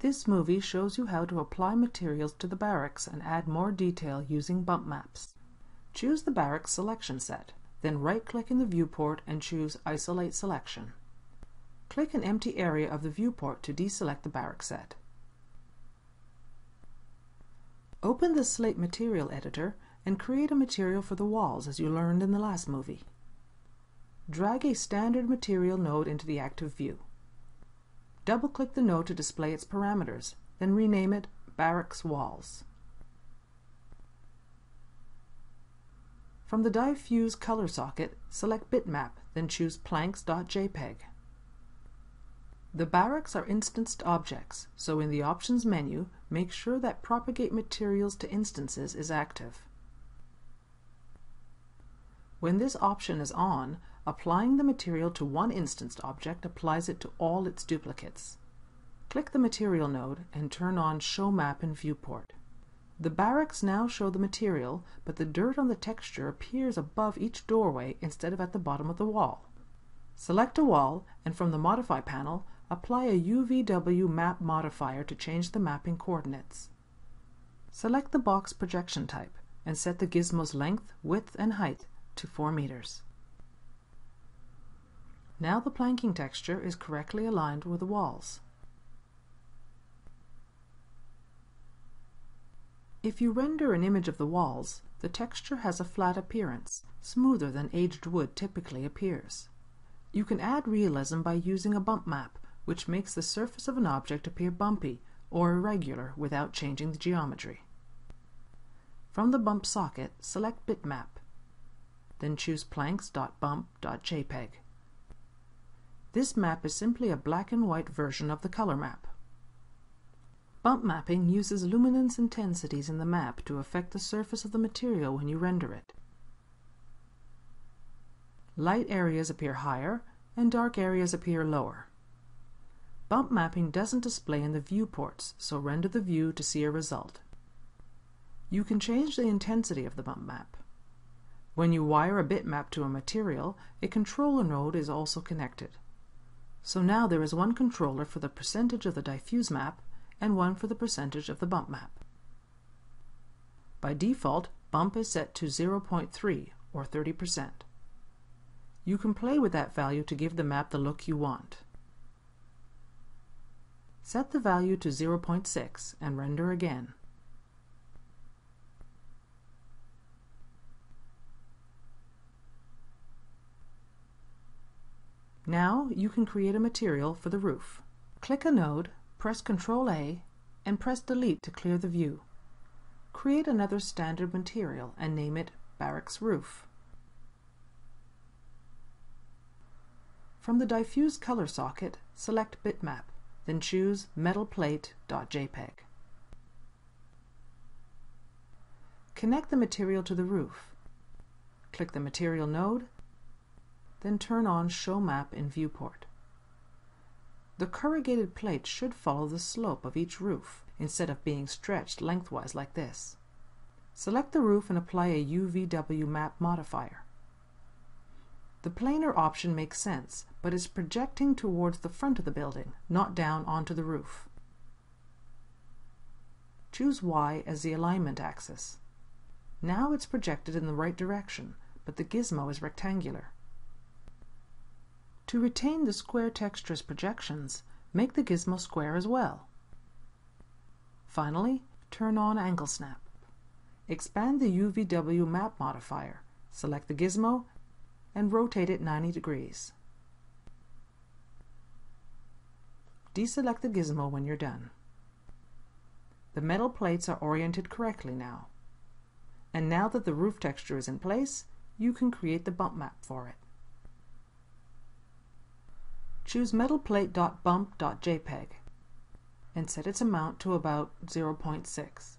This movie shows you how to apply materials to the barracks and add more detail using bump maps. Choose the barracks selection set, then right-click in the viewport and choose Isolate Selection. Click an empty area of the viewport to deselect the barrack set. Open the Slate Material Editor and create a material for the walls as you learned in the last movie. Drag a standard material node into the active view. Double-click the node to display its parameters, then rename it Barracks Walls. From the Diffuse color socket, select Bitmap, then choose planks.jpg. The barracks are instanced objects, so in the Options menu, make sure that Propagate Materials to Instances is active. When this option is on, applying the material to one instanced object applies it to all its duplicates. Click the Material node and turn on Show Map in Viewport. The barracks now show the material, but the dirt on the texture appears above each doorway instead of at the bottom of the wall. Select a wall, and from the Modify panel, apply a UVW map modifier to change the mapping coordinates. Select the box projection type, and set the gizmo's length, width, and height to 4 meters. Now the planking texture is correctly aligned with the walls. If you render an image of the walls, the texture has a flat appearance, smoother than aged wood typically appears. You can add realism by using a bump map, which makes the surface of an object appear bumpy or irregular without changing the geometry. From the bump socket, select Bitmap then choose planks.bump.jpg. This map is simply a black and white version of the color map. Bump mapping uses luminance intensities in the map to affect the surface of the material when you render it. Light areas appear higher and dark areas appear lower. Bump mapping doesn't display in the viewports, so render the view to see a result. You can change the intensity of the bump map. When you wire a bitmap to a material, a controller node is also connected. So now there is one controller for the percentage of the diffuse map and one for the percentage of the bump map. By default, bump is set to 0.3 or 30%. You can play with that value to give the map the look you want. Set the value to 0.6 and render again. Now you can create a material for the roof. Click a node, press Ctrl A, and press Delete to clear the view. Create another standard material and name it Barracks Roof. From the Diffuse Color socket, select Bitmap, then choose metalplate.jpg. Connect the material to the roof. Click the Material node then turn on Show Map in Viewport. The corrugated plate should follow the slope of each roof instead of being stretched lengthwise like this. Select the roof and apply a UVW map modifier. The planar option makes sense, but is projecting towards the front of the building, not down onto the roof. Choose Y as the alignment axis. Now it's projected in the right direction, but the gizmo is rectangular. To retain the square texture's projections, make the gizmo square as well. Finally, turn on Angle Snap. Expand the UVW map modifier, select the gizmo, and rotate it 90 degrees. Deselect the gizmo when you're done. The metal plates are oriented correctly now. And now that the roof texture is in place, you can create the bump map for it. Choose metalplate.bump.jpg and set its amount to about 0.6.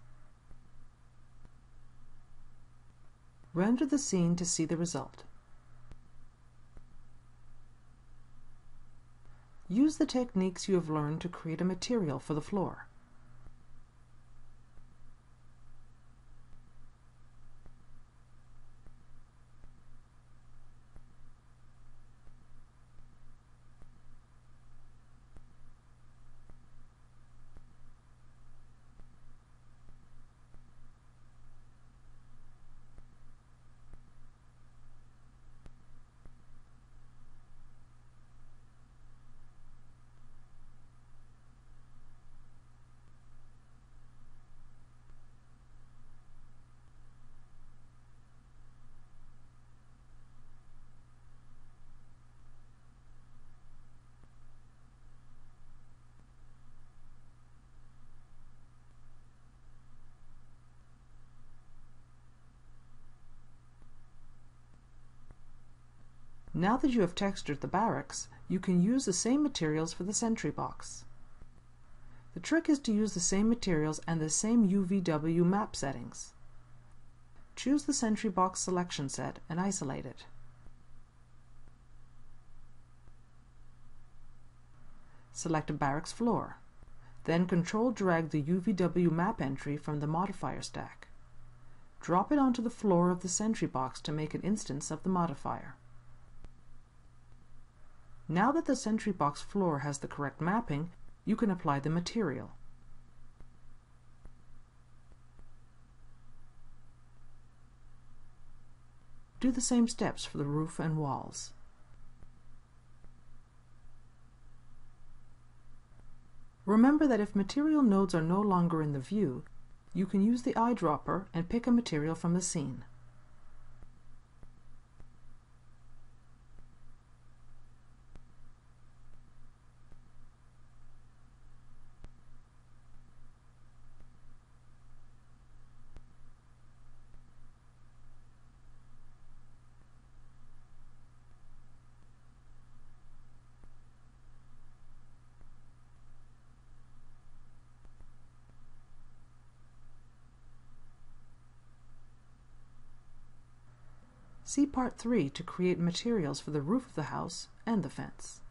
Render the scene to see the result. Use the techniques you have learned to create a material for the floor. Now that you have textured the barracks, you can use the same materials for the sentry box. The trick is to use the same materials and the same UVW map settings. Choose the sentry box selection set and isolate it. Select a barracks floor. Then control-drag the UVW map entry from the modifier stack. Drop it onto the floor of the sentry box to make an instance of the modifier. Now that the sentry box floor has the correct mapping, you can apply the material. Do the same steps for the roof and walls. Remember that if material nodes are no longer in the view, you can use the eyedropper and pick a material from the scene. See Part 3 to create materials for the roof of the house and the fence.